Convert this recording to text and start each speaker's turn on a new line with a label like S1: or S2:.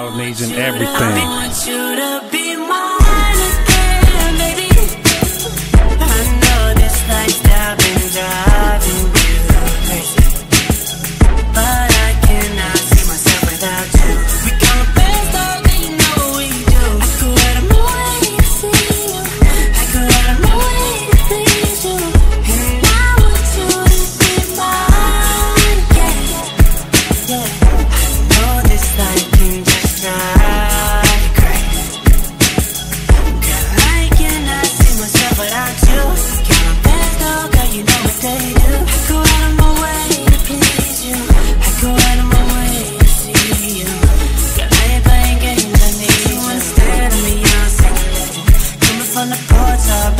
S1: Polynesian everything.
S2: From the porch,